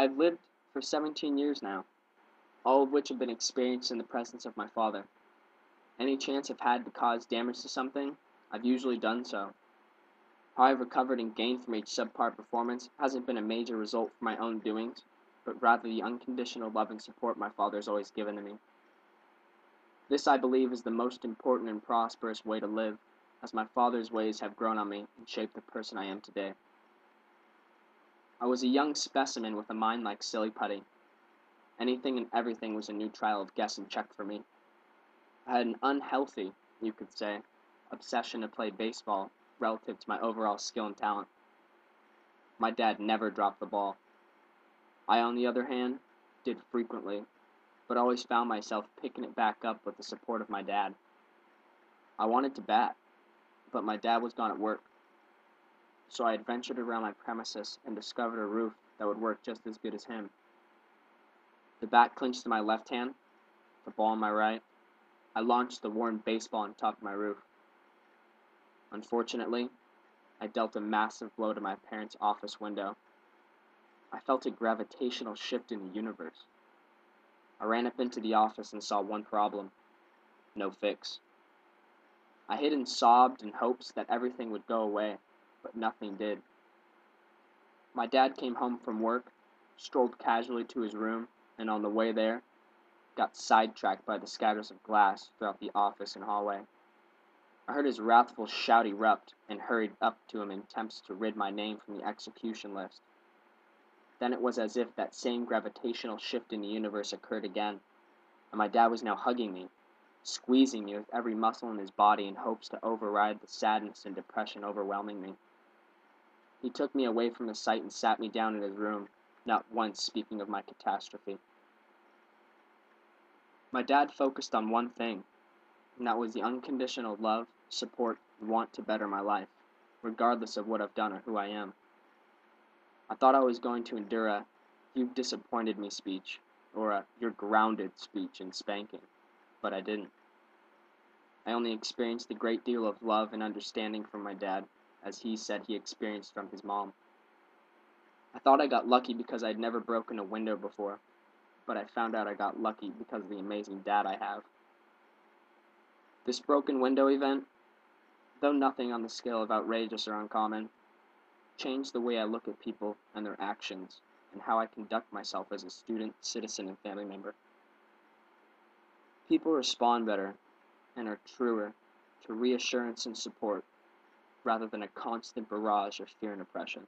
I've lived for 17 years now, all of which have been experienced in the presence of my father. Any chance I've had to cause damage to something, I've usually done so. How I've recovered and gained from each subpar performance hasn't been a major result from my own doings, but rather the unconditional love and support my father has always given to me. This, I believe, is the most important and prosperous way to live, as my father's ways have grown on me and shaped the person I am today. I was a young specimen with a mind like silly putty. Anything and everything was a new trial of guess and check for me. I had an unhealthy, you could say, obsession to play baseball relative to my overall skill and talent. My dad never dropped the ball. I, on the other hand, did frequently, but always found myself picking it back up with the support of my dad. I wanted to bat, but my dad was gone at work. So I adventured around my premises and discovered a roof that would work just as good as him. The bat clinched in my left hand, the ball in my right. I launched the worn baseball on top of my roof. Unfortunately, I dealt a massive blow to my parents' office window. I felt a gravitational shift in the universe. I ran up into the office and saw one problem no fix. I hid and sobbed in hopes that everything would go away, but nothing did. My dad came home from work, strolled casually to his room, and on the way there, got sidetracked by the scatters of glass throughout the office and hallway. I heard his wrathful shout erupt and hurried up to him in attempts to rid my name from the execution list. Then it was as if that same gravitational shift in the universe occurred again, and my dad was now hugging me, squeezing me with every muscle in his body in hopes to override the sadness and depression overwhelming me. He took me away from the sight and sat me down in his room, not once speaking of my catastrophe. My dad focused on one thing, and that was the unconditional love, support, and want to better my life, regardless of what I've done or who I am. I thought I was going to endure a you've disappointed me speech or a you're grounded speech and spanking, but I didn't. I only experienced a great deal of love and understanding from my dad, as he said he experienced from his mom. I thought I got lucky because I'd never broken a window before, but I found out I got lucky because of the amazing dad I have. This broken window event, though nothing on the scale of outrageous or uncommon, changed the way I look at people and their actions and how I conduct myself as a student, citizen, and family member. People respond better and are truer to reassurance and support rather than a constant barrage of fear and oppression.